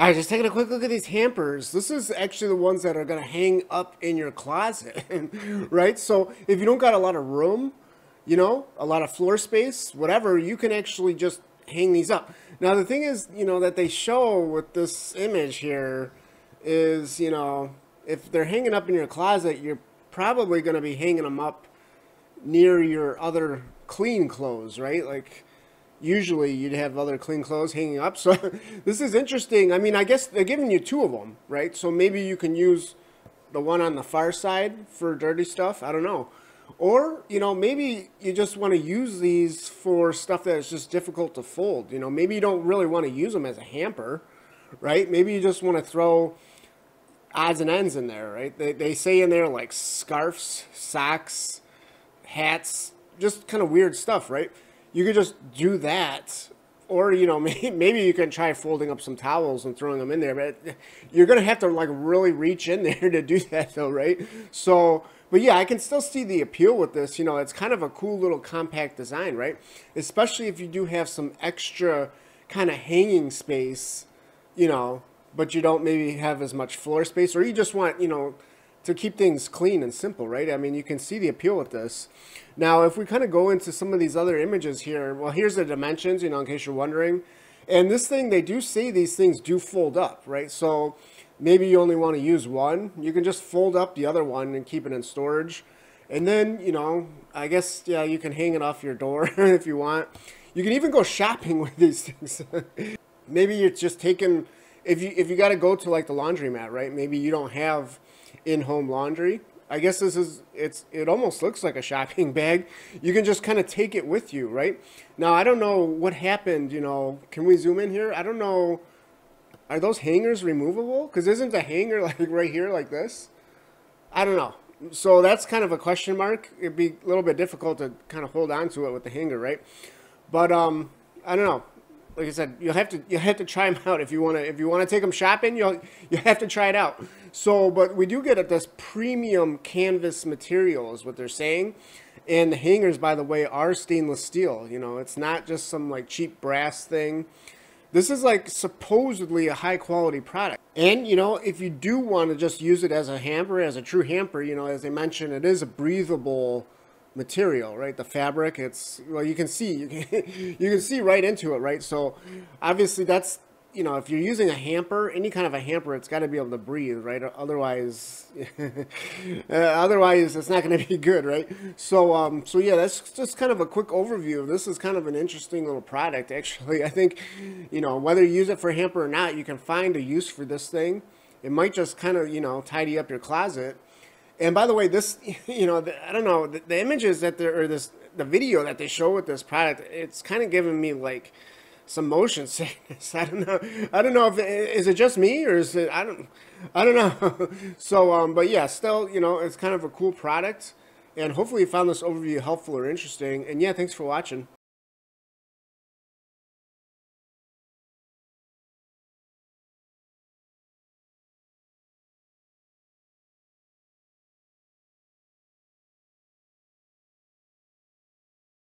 All right, just taking a quick look at these hampers. This is actually the ones that are going to hang up in your closet, right? So if you don't got a lot of room, you know, a lot of floor space, whatever, you can actually just hang these up. Now the thing is, you know, that they show with this image here is, you know, if they're hanging up in your closet, you're probably going to be hanging them up near your other clean clothes, right? Like usually you'd have other clean clothes hanging up. So this is interesting. I mean, I guess they're giving you two of them, right? So maybe you can use the one on the far side for dirty stuff. I don't know. Or, you know, maybe you just want to use these for stuff that is just difficult to fold. You know, maybe you don't really want to use them as a hamper, right? Maybe you just want to throw odds and ends in there, right? They, they say in there like scarves, socks, hats, just kind of weird stuff, right? You could just do that. Or you know maybe, you can try folding up some towels and throwing them in there but you're gonna have to like really reach in there to do that though right? So but yeah i can still see the appeal with this. You know it's kind of a cool little compact design right? Especially if you do have some extra kind of hanging space you know but you don't maybe have as much floor space or you just want you know to keep things clean and simple, right? I mean, you can see the appeal with this. Now, if we kind of go into some of these other images here, well, here's the dimensions, you know, in case you're wondering. And this thing, they do say these things do fold up, right? So maybe you only want to use one. You can just fold up the other one and keep it in storage. And then, you know, I guess, yeah, you can hang it off your door if you want. You can even go shopping with these things. maybe you're just taking, if you, if you got to go to like the laundromat, right? Maybe you don't have in-home laundry. I guess this is it's it almost looks like a shopping bag. You can just kind of take it with you, right? Now I don't know what happened. You know, can we zoom in here? I don't know. Are those hangers removable? Because isn't the hanger like right here like this? I don't know. So that's kind of a question mark. It'd be a little bit difficult to kind of hold on to it with the hanger, right? But um, I don't know like I said, you'll have to you have to try them out if you want to if you want to take them shopping. You'll you have to try it out. So, but we do get at this premium canvas material is what they're saying, and the hangers, by the way, are stainless steel. You know, it's not just some like cheap brass thing. This is like supposedly a high quality product. And you know, if you do want to just use it as a hamper, as a true hamper, you know, as they mentioned, it is a breathable material, right? The fabric, it's well, you can see you can you can see right into it, right? So obviously that's you know if you're using a hamper, any kind of a hamper, it's got to be able to breathe, right? Otherwise, uh, otherwise it's not going to be good, right? So um, so yeah, that's just kind of a quick overview. This is kind of an interesting little product, actually. I think you know whether you use it for hamper or not, you can find a use for this thing. It might just kind of you know tidy up your closet and by the way, this, you know, the, I don't know, the, the images that there, or this, the video that they show with this product, it's kind of giving me like some motion sickness. I don't know. I don't know if, it, is it just me or is it, I don't, I don't know. so, um, but yeah, still, you know, it's kind of a cool product. And hopefully you found this overview helpful or interesting. And yeah, thanks for watching.